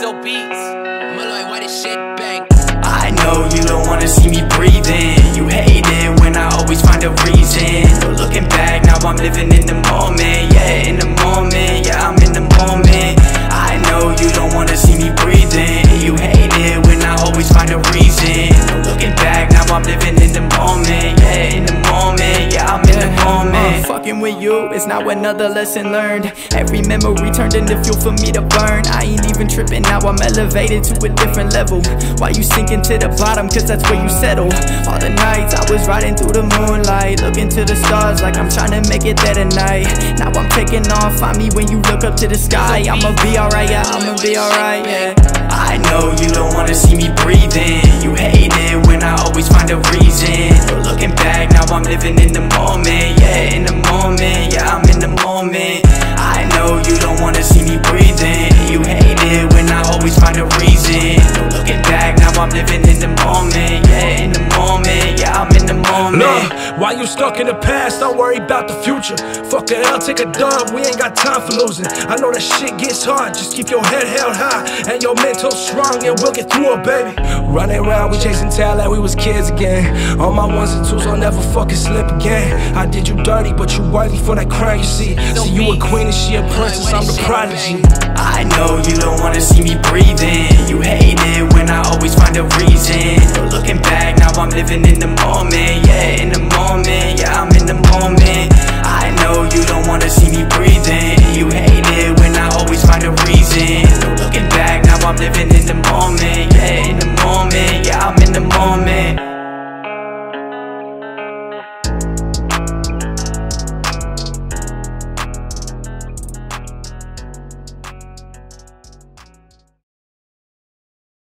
Lil Beats. Malloy, why this shit bang? I know you don't wanna see me breathing You hate it when I always find a reason But looking back, now I'm living moment Yeah, in the moment, yeah, I'm in the moment. Uh, Fucking with you is now another lesson learned. Every memory turned into fuel for me to burn. I ain't even tripping, now I'm elevated to a different level. Why you sinking to the bottom, cause that's where you settle. All the nights I was riding through the moonlight Looking to the stars like I'm trying to make it there tonight. Now I'm taking off, find me when you look up to the sky. I'ma be alright, yeah, I'ma be alright, yeah. I know you don't wanna see living in the moment Yeah, in the moment, yeah, I'm in the moment. I know you don't wanna see me breathing. You hate it when I always find a reason. Looking back, now I'm living in the moment Yeah, in the moment, yeah, I'm in the moment. Look, why you stuck in the past? Don't worry about the future. Fuck the hell, take a dub, we ain't got time for losing. I know that shit gets hard, just keep your head held high And your mental strong, and we'll get through it, baby. Running around, we chasing tail like we was kids again. On my ones and twos, I'll never fucking slip again. I did you dirty, but you worthy for that crown, you see. See, you a queen and she a princess, I'm the prodigy. I know you don't wanna see me breathing in the moment Yeah, in the moment, yeah, I'm in the moment. I know you don't wanna see me breathing You hate it when I always find a reason. Looking back, now I'm living